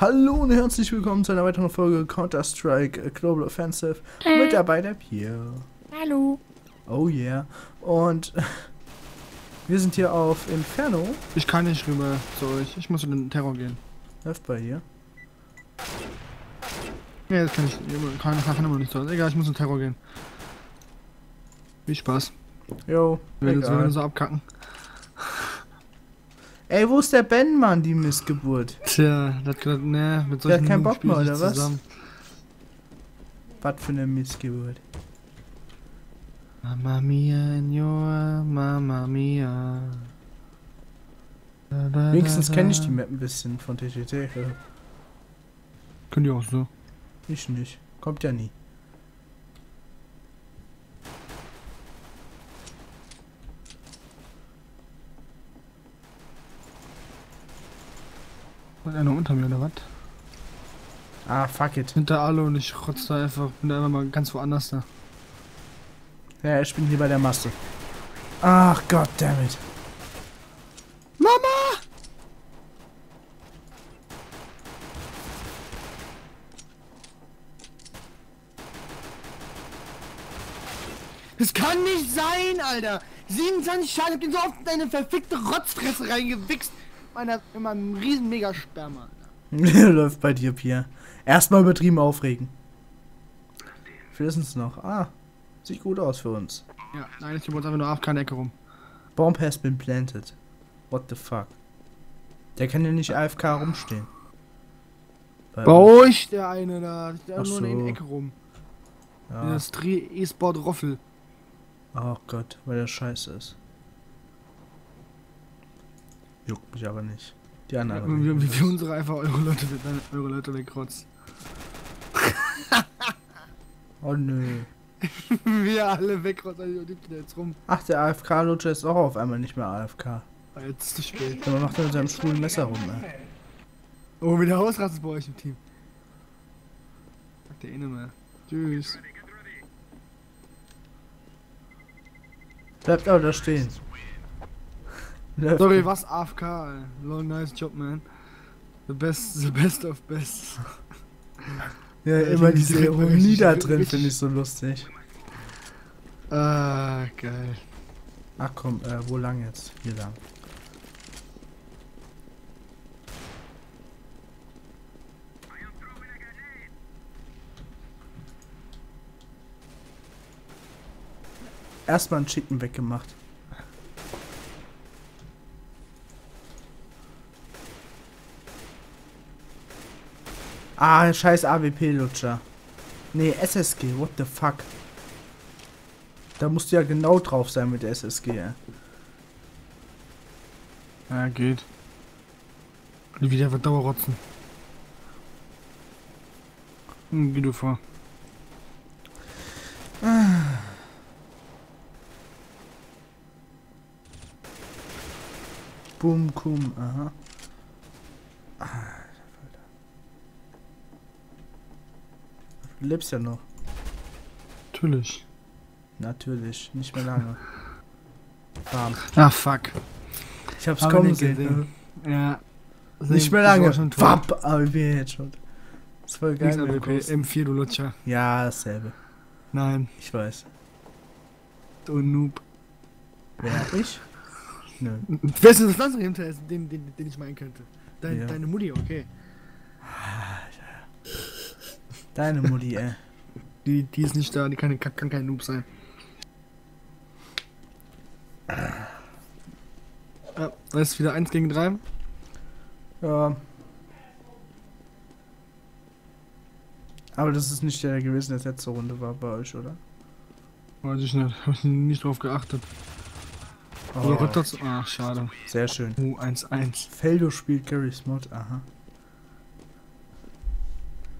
Hallo und herzlich willkommen zu einer weiteren Folge Counter-Strike Global Offensive. Äh. Mit dabei der Pierre. Hallo. Oh yeah. Und wir sind hier auf Inferno. Ich kann nicht rüber zu euch. Ich muss in den Terror gehen. Läuft bei hier. Ja, das kann ich. Kann, kann immer nicht so. Egal, ich muss in den Terror gehen. Viel Spaß. Jo, Wir werden egal. uns so abkacken. Ey, wo ist der Ben, Mann, die Missgeburt? Tja, das gerade, ne, mit Der hat solchen keinen Bock mehr, oder was? zusammen. Was für eine Missgeburt. Mamma mia, Signor, Mamma mia. Da, da, Wenigstens kenne ich die Map ein bisschen von TTT. Äh, Können die auch so. Ich nicht. Kommt ja nie. Und einer unter mir, oder was? Ah, fuck it. Hinter alle und ich rotze da einfach, bin da einfach mal ganz woanders da. Ja, ich bin hier bei der Masse. Ach, Gott damit. Mama! Das kann nicht sein, Alter! 27 Schaden, ich hab den so oft in deine verfickte Rotzfresse reingewichst. Meiner, in meinem riesen Megasperma. Läuft bei dir, Pierre. Erstmal übertrieben aufregen. Wir wissen es noch. Ah, sieht gut aus für uns. Ja, nein, ich wollte einfach nur AFK in der Ecke rum. Bomb has been planted. What the fuck? Der kann ja nicht AFK rumstehen. Bei Bei uns. euch, der eine da, der Ach nur in so. der Ecke rum. Ja. Das Dreh E-Sport Roffel. Oh Gott, weil der scheiße ist. Juckt mich aber nicht. Die anderen. Wie, wie, wie unsere einfach eure Leute, eure Leute wegrotzt. Oh nö. Wir alle wegrotzen, die da jetzt rum. Ach, der AFK-Lutscher ist auch auf einmal nicht mehr AFK. Ah, Jetzt ist zu spät. Aber macht er mit seinem schwulen Messer rum, ey. Oh, wieder ausrastet bei euch im Team. Sagt der eh nicht mehr. Tschüss. Bleibt aber da stehen. Sorry, was AFK? ey. Long nice job, man. The best, the best of best. Ja, immer diese die Ironie da drin finde ich so lustig. Ah, geil. Ach komm, äh, wo lang jetzt? Hier lang. Erstmal einen Chicken weggemacht. Ah, scheiß AWP-Lutscher. Nee, SSG, what the fuck? Da musst du ja genau drauf sein mit der SSG, ey. Ja, geht. Und wieder wird Dauerrotzen. Hm, geh du vor. Bum, kum, aha. Du lebst ja noch. Natürlich. Natürlich, nicht mehr lange. Bam. Ah, fuck. Ich hab's Hab kommen sehen. gesehen. ne? Ja. Nicht mehr lange. schon. Wapp, aber wir jetzt schon. Das ist voll geil. Nix wenn du AWP. kommst. M4, du Lutscher. Ja, dasselbe. Nein, Ich weiß. du Noob. Wer? Ich? Nö. Wer ist denn das andere hinter ist, den, den, den ich meinen könnte? Dein, Ja. Deine Mutti, okay. Deine Mutti, ey. Die, die ist nicht da, die kann, kann, kann kein Noob sein. Ja, da ist wieder 1 gegen 3. Ja. Aber das ist nicht der gewesen, der letzte Runde war bei euch, oder? Weiß ich nicht, hab ich nicht drauf geachtet. Oh, rückwärts? Ach, schade. sehr schön. Uh, 1-1. Feldo spielt Garry's Mod, aha.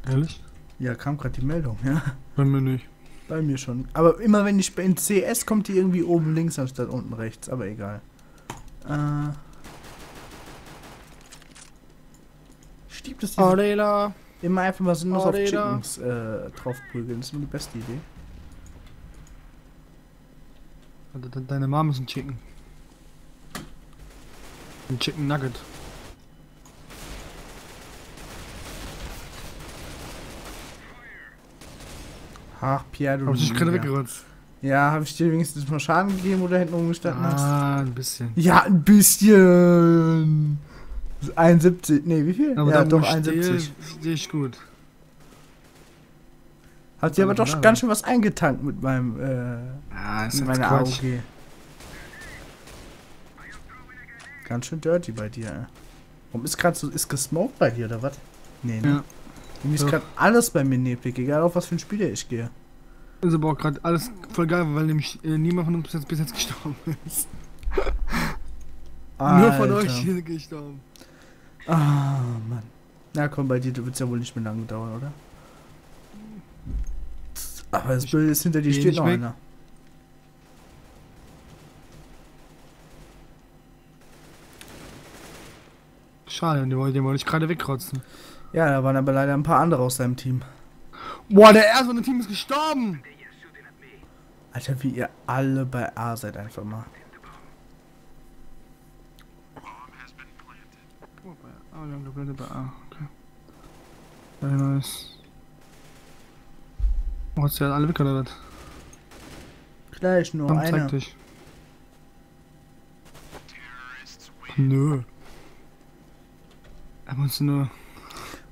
Ehrlich? Ja, kam gerade die Meldung, ja. Bei mir nicht. Bei mir schon. Aber immer wenn ich in CS kommt die irgendwie oben links anstatt unten rechts, aber egal. Äh. Stiebt es diese immer einfach mal sinnlos auf. Chickens äh, draufprügeln. Das ist immer die beste Idee. De- Deine Mom ist ein Chicken. Ein Chicken Nugget. Ach, Pierre, du. Hab ich dich gerade weggerotzt. Ja, habe ich dir wenigstens mal Schaden gegeben oder hinten umgestanden hast? Ah, ein bisschen. Ja, ein bisschen. 71, nee, wie viel? Aber ja, doch, wo ich 71. Stehe, ich gut. Hat dir aber doch ganz schön was eingetankt mit meinem, äh, Ah, ist mit meiner Quatsch. AOG. Ganz schön dirty bei dir, ey. Warum ist gerade so, ist gesmoked bei dir, oder was? Nee, ne? Ja. Irgendwie ist Ja. gerade alles bei mir neblig, egal auf was für ein Spieler ich gehe. Ist aber auch gerade alles voll geil, weil nämlich äh, niemand von uns bis jetzt, bis jetzt gestorben ist. Nur von euch hier gestorben. Ah, Mann. Na komm, bei dir wird es ja wohl nicht mehr lange dauern, oder? Aber das Ich Bild ist hinter dir steht noch weg. einer. Schade, den wollte den wollte ich gerade wegkrotzen. Ja, da waren aber leider ein paar andere aus seinem Team. Boah, der erste von dem Team ist gestorben! Alter, wie ihr alle bei A seid einfach mal. Oh, bei A, wir haben geblendet bei A, okay. Very nice. Oh, hast du ja alle weggelötet. Gleich nur Komm, einer. zeig dich. Nö. Er musste nur.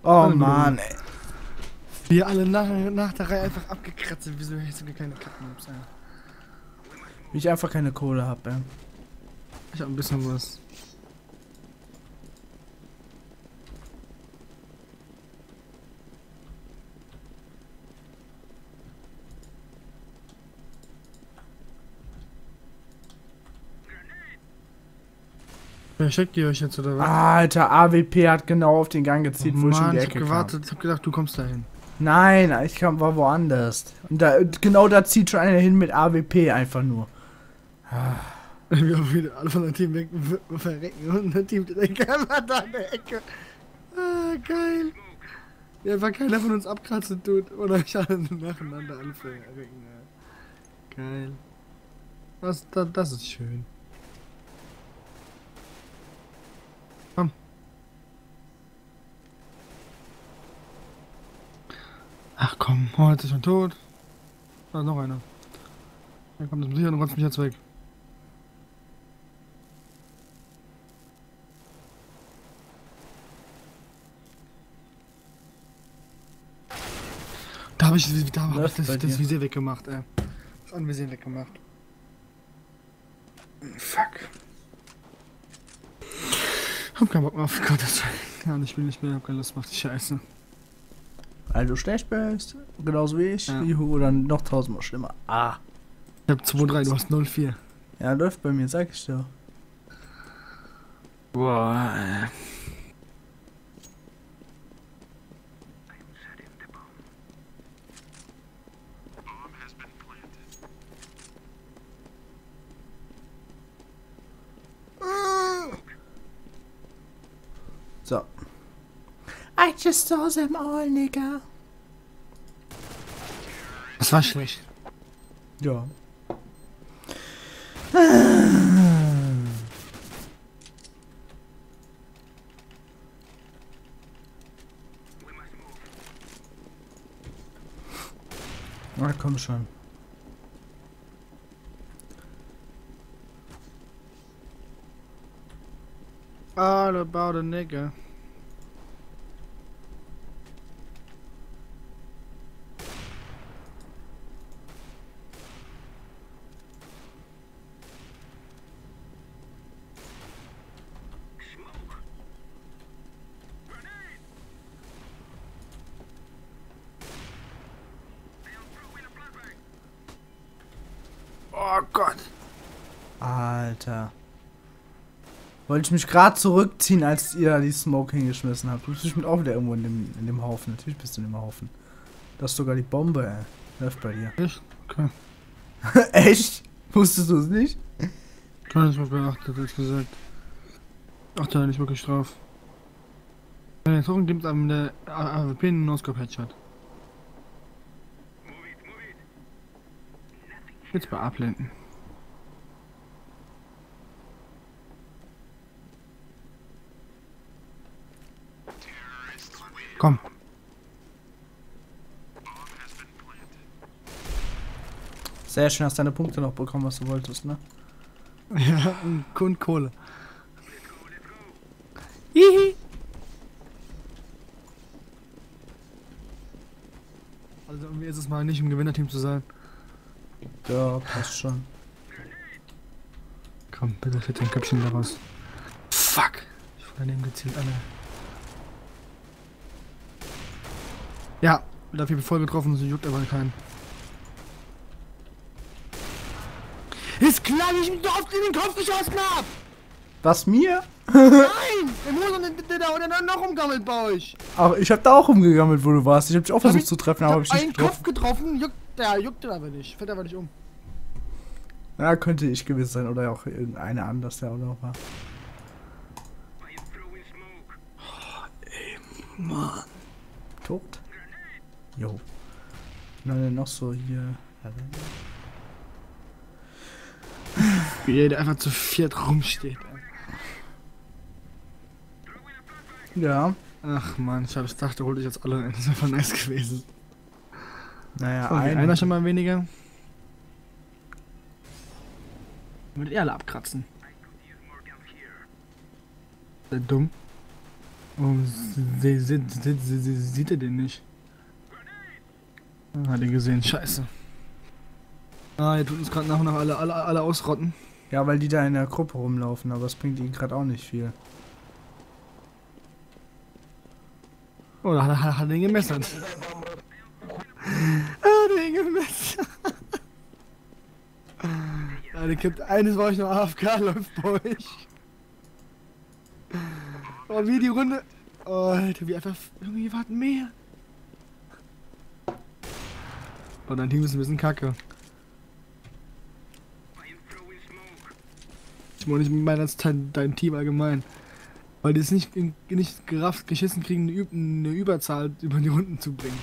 Oh Mann, ey. Wir alle nach, nach der Reihe einfach abgekratzt. Wieso hättest du keine Kackmoves, ey? Wie ich einfach keine Kohle hab, ey. Ich hab ein bisschen was. Wer schickt ihr euch jetzt oder was? Alter, AWP hat genau auf den Gang gezielt, wo ich in Mann, die ich hab Ecke kam. gewartet, ich hab gedacht, du kommst dahin. Nein, ich kam, war woanders. Und da, genau da zieht schon einer hin mit AWP einfach nur. Wir haben wieder alle von der Team weg verrecken und der Team direkt einfach da in der Ecke. Ah, geil. Ja, einfach keiner von uns abkratzen tut oder ich alle nacheinander anfangen. Geil. Das, das, das ist schön. Komm. Ach komm, heute ist schon tot. Da ist noch einer. Ja, komm, das muss ich und rotzt mich jetzt weg. Da habe ich, da hab ich das, das. Visier weggemacht, ey. Das Anvisier weggemacht. Fuck. Hab keinen Bock mehr auf Gottes Willen. Ja, ich will nicht mehr, hab keine Lust mehr auf die Scheiße. Weil du schlecht bist, genauso wie ich. Ja. Juhu, oder noch tausendmal schlimmer. Ah. Ich hab 2-3, du hast 0-4. Ja, läuft bei mir, sag ich dir. Boah, ey. So. I just saw them all, nigga. Das war schlecht. Ja. Na komm schon. All about a nigga. Oh Gott. Alter. Wollte ich mich gerade zurückziehen, als ihr da die Smoke hingeschmissen habt. Du bist bestimmt auch wieder irgendwo in dem, in dem Haufen. Natürlich bist du in dem Haufen. Das ist sogar die Bombe, ey. Läuft bei dir. Echt? Okay. Echt? Wusstest du es nicht? Gar nicht mal beachtet, ehrlich gesagt. Achte da nicht wirklich drauf. Wenn der Toren gibt einem der AWP einen No-Scope-Headshot. Jetzt bei ablenken. Komm. Sehr schön, hast deine Punkte noch bekommen, was du wolltest, ne? Ja, und Kohle. Hihi. Also irgendwie ist es mal nicht im Gewinnerteam zu sein. Ja, passt schon. Komm, bitte fährt dein Köpfchen da raus. Fuck! Ich wurde daneben gezielt, Alter. Ja, dafür voll getroffen, das juckt aber keinen. Ist klar, wie ich so oft in den Kopf geschossen hab! Was mir? Nein! Im Hosen und der da dann noch umgammelt bei euch! Ach, ich hab da auch umgegammelt, wo du warst. Ich hab dich auch versucht ich- zu treffen, Ich aber hab hab ich nicht einen getroffen. Kopf getroffen, juckt, der juckt aber nicht, fällt aber nicht um. Ja, könnte ich gewesen sein oder auch irgendeine anders, der auch noch war. Mann. Tot? Jo. Na, denn noch so hier. Wie der einfach zu viert rumsteht. Ja. Ach man, ich, dachte, hol dich jetzt alle. Das wäre voll nice gewesen. Naja, Okay, einer. einer schon mal weniger. Würdet ihr alle abkratzen? Sehr dumm. Warum sie, sie, sie, sie, sie, sieht er den nicht? Ah, hat ihn gesehen, scheiße. Ah, ihr tut uns gerade nach und nach alle, alle, alle ausrotten. Ja, weil die da in der Gruppe rumlaufen, aber das bringt ihnen gerade auch nicht viel. Oh, da hat, hat, hat er ihn gemessert. Ah, den gemessert. Der kippt eines war ich noch AFK, läuft bei euch. Oh, wie die Runde. Oh, Alter, wie einfach. Irgendwie warten mehr. Oh, dein Team ist ein bisschen kacke. Ich meine nicht mit meinem als dein, Team allgemein. Weil die es nicht, nicht gerafft, geschissen kriegen, eine, Üb eine Überzahl über die Runden zu bringen.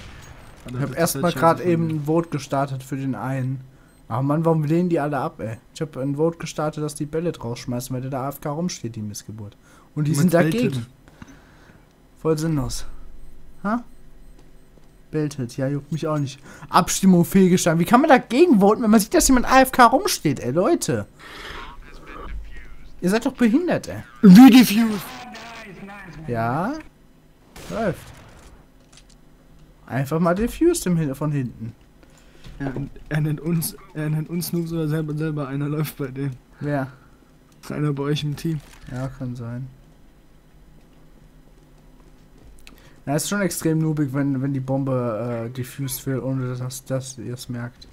Ich habe erstmal gerade eben ein Vote gestartet für den einen. Ach Mann, warum lehnen die alle ab, ey? Ich habe ein Vote gestartet, dass die Bälle rausschmeißen, weil der da AFK rumsteht, die Missgeburt. Und die sind dagegen. Voll sinnlos. Ha? Beltet, ja, juckt mich auch nicht. Abstimmung fehlgeschlagen. Wie kann man dagegen voten, wenn man sieht, dass jemand AFK rumsteht, ey, Leute? Ihr seid doch behindert, ey. Wie diffused! Ja? Läuft. Einfach mal diffused im Hin von hinten. Er, er nennt uns, er nennt uns Noobs oder selber, selber einer läuft bei dem. Wer? Einer bei euch im Team. Ja, kann sein. Ja, ist schon extrem noobig, wenn, wenn die Bombe äh, diffused wird, ohne dass, dass ihr es merkt.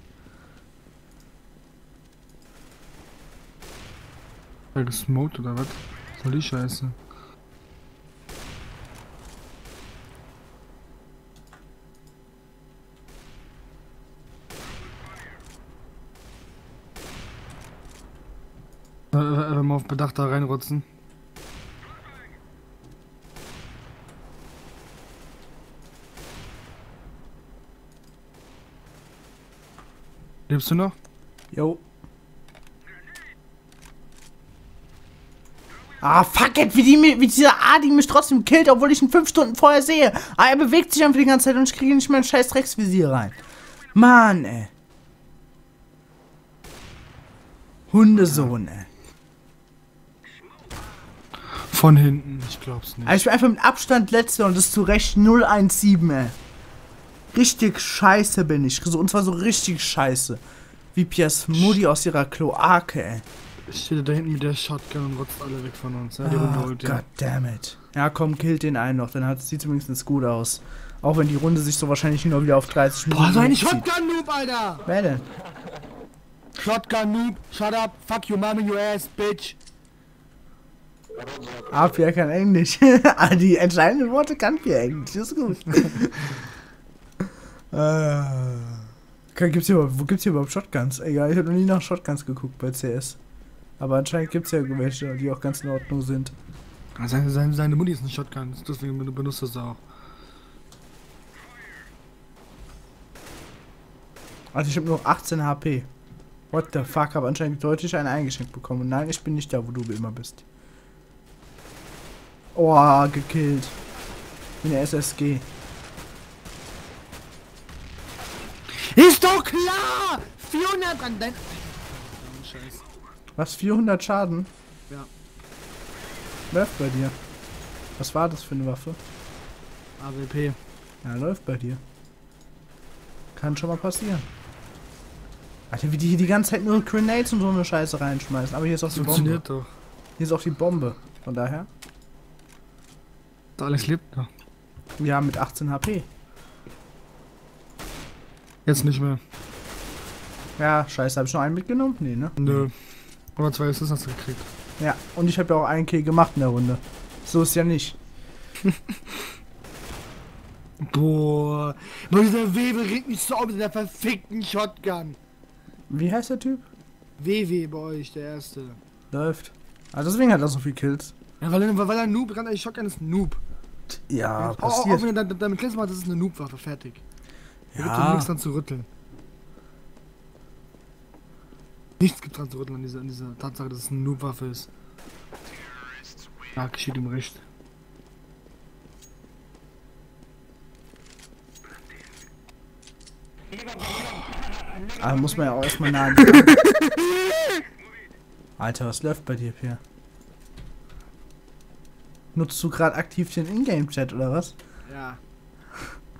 Ja, gesmoked oder was? Soll die Scheiße? Äh, Einfach mal auf Bedacht da reinrotzen. Lebst du noch? Jo. Ah, fuck it, wie, die, wie dieser Adi mich trotzdem killt, obwohl ich ihn fünf Stunden vorher sehe. Ah, er bewegt sich einfach die ganze Zeit und ich kriege nicht mein scheiß Drecksvisier rein. Mann, ey. Hundesohn, ey. Von hinten, ich glaub's nicht. Also ich bin einfach mit Abstand letzter und das ist zu Recht 017, ey. Richtig scheiße bin ich. So, und zwar so richtig scheiße. Wie Piers Mutti aus ihrer Kloake, ey. Steht da hinten mit der Shotgun und rotzt alle weg von uns. Ja, die Runde Oh, holt ja. God damn it. Ja, komm, killt den einen noch, dann hat, sieht zumindest gut aus. Auch wenn die Runde sich so wahrscheinlich nur wieder auf 30 Minuten Boah, so ein. Shotgun-Noob, Alter! Wer denn? Shotgun-Noob, shut up, fuck your mom and your ass, bitch! Ah, Pierre kann Englisch. die entscheidenden Worte kann Pierre Englisch, ist gut. äh, gibt's hier, überhaupt- wo gibt's hier überhaupt Shotguns? Egal, ich habe noch nie nach Shotguns geguckt bei CS. Aber anscheinend gibt's ja welche, die auch ganz in Ordnung sind. Seine, seine, seine Mutti ist ein Shotgun, deswegen benutzt es auch. Also ich habe nur 18 HP. What the fuck, habe anscheinend deutlich einen eingeschenkt bekommen. Und nein, ich bin nicht da, wo du immer bist. Oh, gekillt. Bin der SSG. Klar! 400 dran, dein... Scheiß. Was, 400 Schaden? Ja. Läuft bei dir. Was war das für eine Waffe? AWP. Ja, läuft bei dir. Kann schon mal passieren. Alter, wie die hier die ganze Zeit nur Grenades und so eine Scheiße reinschmeißen. Aber hier ist auch die Bombe. funktioniert doch. Hier ist auch die Bombe. Von daher. Da Alex lebt noch. Ja, mit 18 HP. Jetzt nicht mehr. Ja, scheiße, hab ich noch einen mitgenommen? Nee, ne? Nö. Aber zwei Assists hast du gekriegt. Ja, und ich habe ja auch einen Kill gemacht in der Runde. So ist ja nicht. Boah. Mann, dieser Wewe regt mich so auf mit der verfickten Shotgun. Wie heißt der Typ? WW bei euch, der erste. Läuft. Ah, deswegen hat er so viel Kills. Ja, weil er, weil er Noob, ehrlich, Shotgun ist Noob. Ja, auch, auch wenn er da- damit Kills macht, das ist eine Noob-Waffe, fertig. Da gibt Ja, nichts dran zu rütteln. Nichts gibt dran zu rütteln an dieser, an dieser Tatsache, dass es eine Noob-Waffe ist. Ja, geschieht ihm recht. aber muss man ja auch erstmal nah. Alter, was läuft bei dir, Pierre? Nutzt du gerade aktiv den Ingame-Chat oder was? Ja.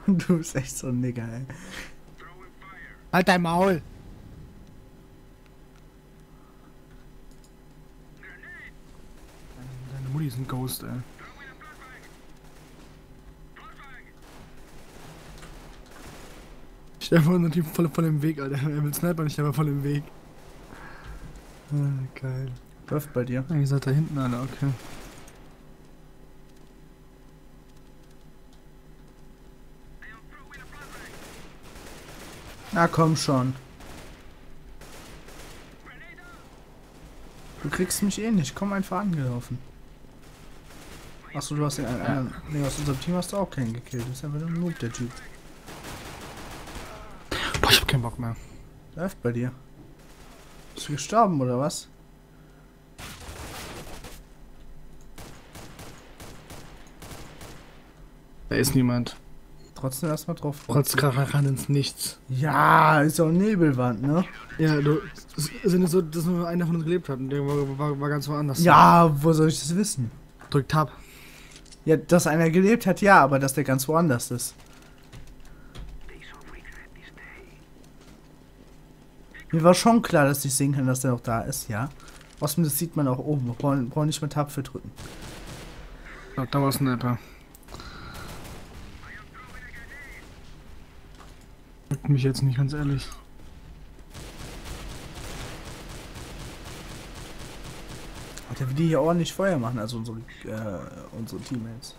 Du bist echt so ein Nigger, ey. Halt dein Maul! Deine Mutti ist ein Ghost, ey. Stell mal unser Typ voll, voll im Weg, Alter. Er will Sniper nicht, aber voll im Weg. Ah, geil. Läuft bei dir. Ah, ihr seid da hinten alle, okay. Na komm schon. Du kriegst mich eh nicht. Komm einfach angelaufen. Achso, du hast den einen anderen. Nee, aus unserem Team hast du auch keinen gekillt. Das ist einfach nur ein Noob, der Typ. Boah, ich hab keinen Bock mehr. Läuft bei dir. Bist du gestorben oder was? Da ist niemand. Trotzdem erstmal drauf. Rotzkracher ran ins Nichts. Ja, ist doch Nebelwand, ne? Ja, du. Es ist ja so, dass nur einer von uns gelebt hat und der war, war, war ganz woanders. Ja, wo soll ich das wissen? Drück Tab. Ja, dass einer gelebt hat, ja, aber dass der ganz woanders ist. Mir war schon klar, dass ich sehen kann, dass der noch da ist, ja. Außerdem, das sieht man auch oben. Wir brauchen, brauchen nicht mehr Tab für drücken. Ja, da war Sniper. Mich jetzt nicht, ganz ehrlich. Alter, wie die hier ordentlich Feuer machen, also unsere, äh, unsere Teammates.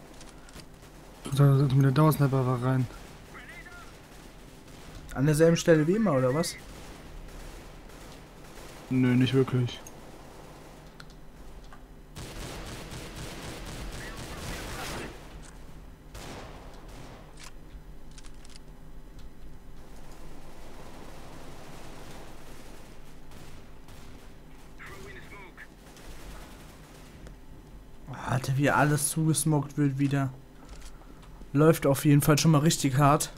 Da sind mit der Dauersniper war rein. An derselben Stelle wie immer, oder was? Nö, nicht wirklich. Wie alles zugesmockt wird wieder. Läuft auf jeden Fall schon mal richtig hart.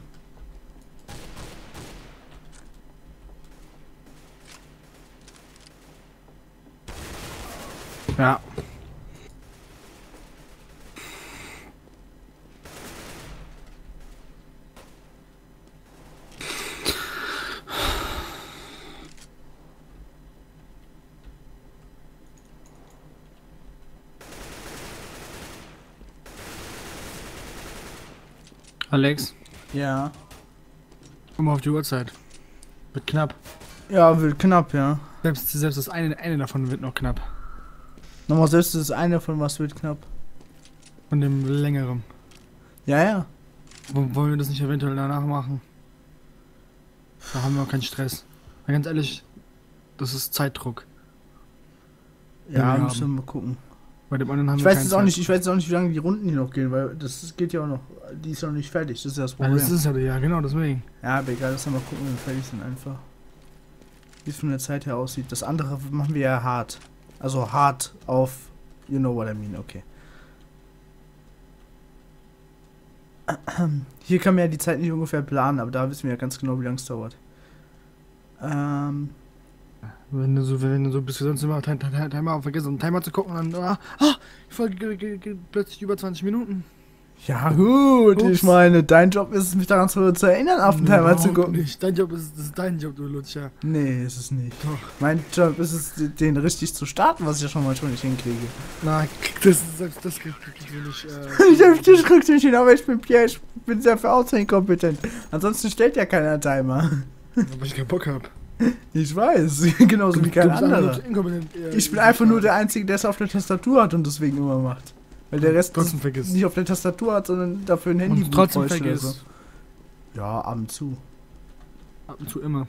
Ja. Alex, Ja. guck mal auf die Uhrzeit. Wird knapp. Ja, wird knapp, ja. Selbst, selbst das eine, eine davon wird noch knapp. Nochmal selbst das eine von was wird knapp. Von dem längeren. Ja, ja. Wo- Wollen wir das nicht eventuell danach machen? Da haben wir auch keinen Stress. Weil ganz ehrlich, das ist Zeitdruck. Ja, wir müssen wir mal gucken. Bei dem anderen haben Ich wir weiß jetzt auch nicht, ich weiß jetzt auch nicht, wie lange die Runden hier noch gehen, weil das geht ja auch noch, die ist noch nicht fertig, das ist ja das Ja, Problem. das ist ja, ja genau, deswegen. Ja, aber egal, lass mal gucken, wenn wir fertig sind einfach. Wie es von der Zeit her aussieht. Das andere machen wir ja hart. Also hart auf, you know what I mean, okay. Hier kann man ja die Zeit nicht ungefähr planen, aber da wissen wir ja ganz genau, wie lange es dauert. Ähm, Wenn du so, wenn du so bist, sonst immer Time- Time- Timer vergessen, einen Timer zu gucken, dann, ah, ah plötzlich über 20 Minuten. ja gut, Ups. ich meine, dein Job ist es, mich daran zu, zu erinnern, auf den Timer zu gucken. Nicht. Dein Job ist, das ist dein Job, du Lutscher. Nee, ist es nicht. Doch. Mein Job ist es, den richtig zu starten, was ich ja schon mal schon nicht hinkriege. Na, das, das, das kriegst du nicht, äh, Ich hab dich kriegst nicht hin, aber ich bin Pierre, ich bin sehr für Aussehen kompetent. Ansonsten stellt ja keiner Timer. weil ich keinen Bock hab. Ich weiß, genauso wie kein anderer. Ich bin einfach nur der Einzige, der es auf der Tastatur hat und deswegen immer macht. Weil der Rest Trotzdem es vergisst. nicht auf der Tastatur hat, sondern dafür ein Handy Und trotzdem vergisst. Ja, ab und zu. Ab und zu immer.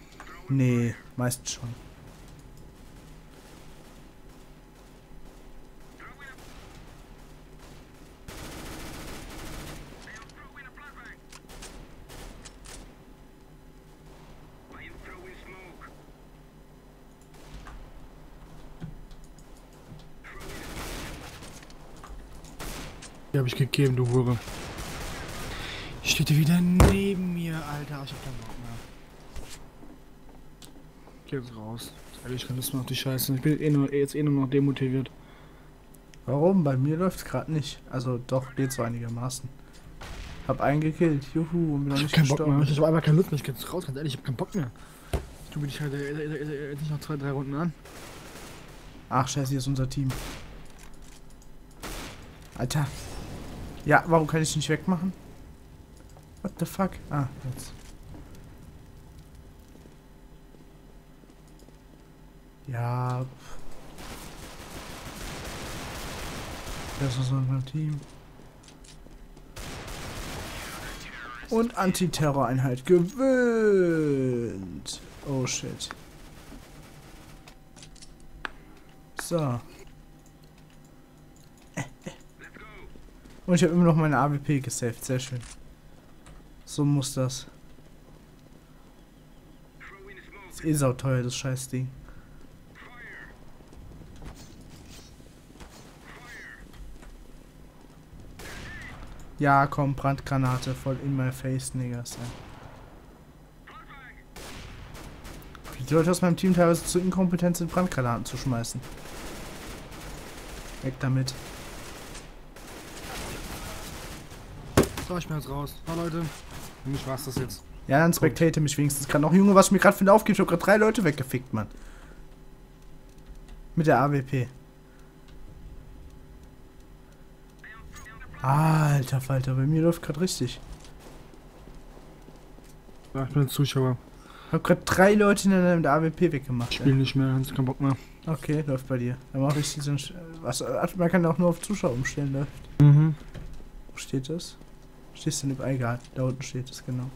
Nee, meist schon. Die hab ich gegeben, du Hure. Steht er wieder neben mir, Alter. Ich hab keinen Bock mehr. Geh jetzt raus. Ehrlich, ich kann das mal auf die Scheiße. Ich bin eh nur, jetzt eh nur noch demotiviert. Warum? Bei mir läuft's gerade nicht. Also doch, geht so einigermaßen. Hab einen gekillt. Juhu, und bin noch Ich hab nicht keinen Bock mehr. Ich hab einfach keine Lust mehr. Ich geh jetzt raus, ganz ehrlich. Ich hab keinen Bock mehr. Du bin ich halt nicht noch zwei, drei Runden an. Ach, scheiße, hier ist unser Team. Alter. Ja, warum kann ich nicht wegmachen? What the fuck? Ah, jetzt. Ja. Das ist unser Team. Und Antiterror-Einheit gewöhnt. Oh shit. So. Und ich habe immer noch meine AWP gesaved. Sehr schön. So muss das. Ist eh sauteuer, das Scheißding. Ja, komm, Brandgranate voll in my face, Niggas. Die Leute aus meinem Team teilweise zu inkompetent sind, Brandgranaten zu schmeißen. Weg damit. So, ich bin jetzt raus. Na Leute. Für mich war's das jetzt. Ja, dann spectate mich wenigstens gerade noch. Junge, was ich mir gerade für eine aufgebe. Ich hab gerade drei Leute weggefickt, Mann. Mit der AWP. Alter Falter, bei mir läuft gerade richtig. Ja, ich bin jetzt Zuschauer. Ich hab gerade drei Leute mit der AWP weggemacht. Ich ey. spiele nicht mehr, hast keinen Bock mehr. Okay, läuft bei dir. Dann mach ich diesen. Was, ach, man kann auch nur auf Zuschauer umstellen, läuft. Mhm. Wo steht das? Stehst du nicht? Egal, da unten steht es, genau.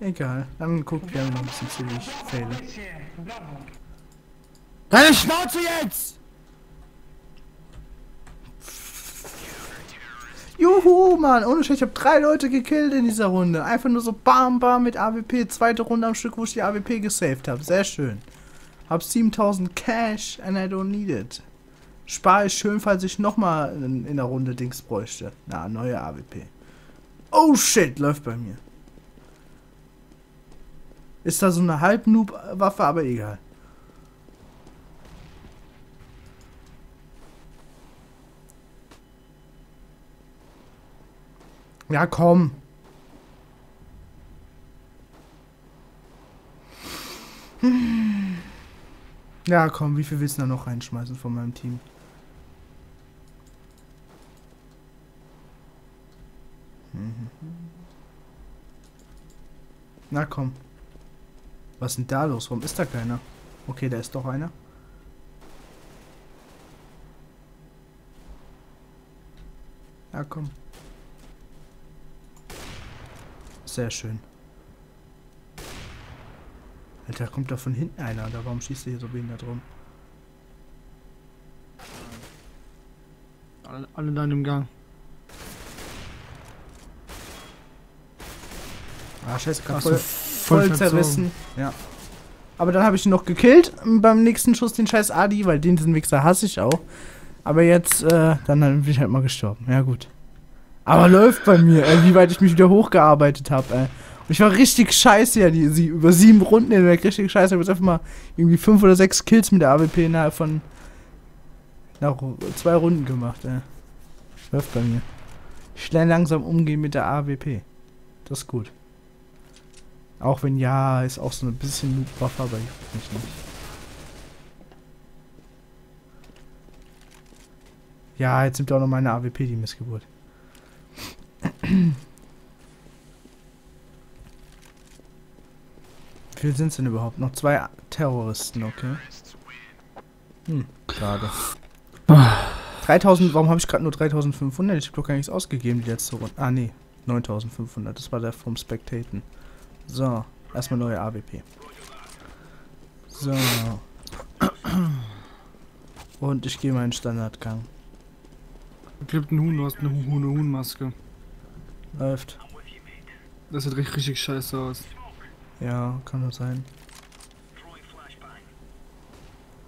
Egal, dann guckt gerne noch ein bisschen zu, wie ich fehle. Deine Schnauze jetzt! Juhu, Mann, ohne Scheiß, ich habe drei Leute gekillt in dieser Runde. Einfach nur so bam, bam mit AWP. Zweite Runde am Stück, wo ich die AWP gesaved habe. Sehr schön. Hab 7000 Cash and I don't need it. Spare ich schön, falls ich nochmal in, in der Runde Dings bräuchte. Na, neue AWP. Oh shit, läuft bei mir. Ist da so eine Halb-Noob-Waffe, aber egal. Ja, komm. Ja, komm, wie viel willst du da noch reinschmeißen von meinem Team? Na komm. Was ist denn da los? Warum ist da keiner? Okay, da ist doch einer. Ja, komm. Sehr schön. Alter, kommt da von hinten einer. Da warum schießt der hier so behindert rum? Alle, alle da in dem Gang. Ah, scheiße, gerade Hast du voll, voll zerrissen. Ja. Aber dann habe ich ihn noch gekillt m, beim nächsten Schuss, den scheiß Adi, weil den diesen Wichser hasse ich auch. Aber jetzt, äh, dann bin ich halt mal gestorben. Ja, gut. Aber läuft bei mir, ey, wie weit ich mich wieder hochgearbeitet habe, ey. Ich war richtig scheiße, ja, die, sie über sieben Runden hinweg richtig scheiße. Ich habe jetzt einfach mal irgendwie fünf oder sechs Kills mit der AWP innerhalb von nach zwei Runden gemacht, ey. Läuft bei mir. Lerne langsam umgehen mit der AWP. Das ist gut. Auch wenn ja, ist auch so ein bisschen Noob-Waffe, aber ich mich nicht. Ja, jetzt nimmt auch noch meine AWP die Missgeburt. Wie viel sind es denn überhaupt? Noch zwei Terroristen, okay. Hm, schade. 3000, warum habe ich gerade nur 3500? Ich habe doch gar nichts ausgegeben die letzte Runde. Ah, nee. 9500. Das war der vom Spectaten. So, erstmal neue AWP. So. Und ich gehe meinen Standardgang. Geklippten Huhn, du hast eine Huhn, Huhnmaske. Läuft. Das sieht richtig, richtig scheiße aus. Ja, kann das sein.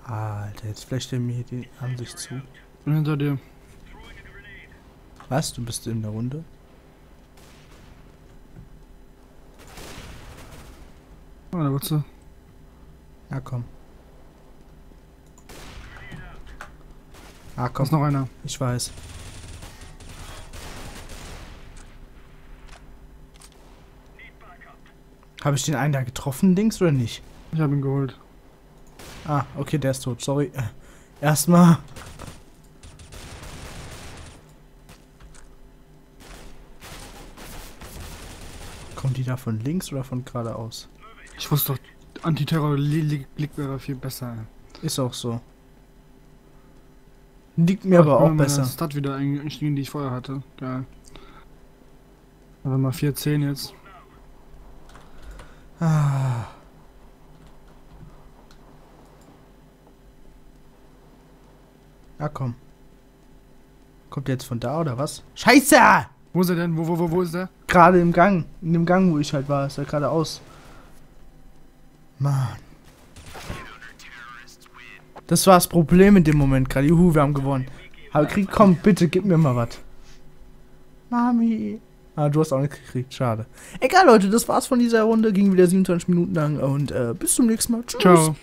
Alter, jetzt flecht er mir die Ansicht zu. Hinter dir. Was? Du bist in der Runde? Ah, da wird's. Ja, komm. Ah, Da komm. ist noch einer. Ich weiß. Habe ich den einen da getroffen, Dings, oder nicht? Ich hab ihn geholt. Ah, okay, der ist tot. Sorry. Erstmal. Kommt die da von links oder von geradeaus? Ich wusste doch, Antiterror li li liegt mir aber viel besser. Ist auch so. Liegt mir aber Ich bin auch besser. Stat wieder eingestiegen, die ich vorher hatte. Geil. Aber mal 410 jetzt. Ah. Ja, komm. Kommt der jetzt von da oder was? Scheiße! Wo ist er denn? Wo, wo, wo, wo ist er? Gerade im Gang. In dem Gang, wo ich halt war. Ist er geradeaus. Mann. Das war das Problem in dem Moment gerade. Juhu, wir haben gewonnen. Aber krieg, komm, bitte, gib mir mal was. Mami. Ah, du hast auch nicht gekriegt. Schade. Egal, Leute, das war's von dieser Runde. Ging wieder 27 Minuten lang. Und äh, bis zum nächsten Mal. Tschüss. Ciao.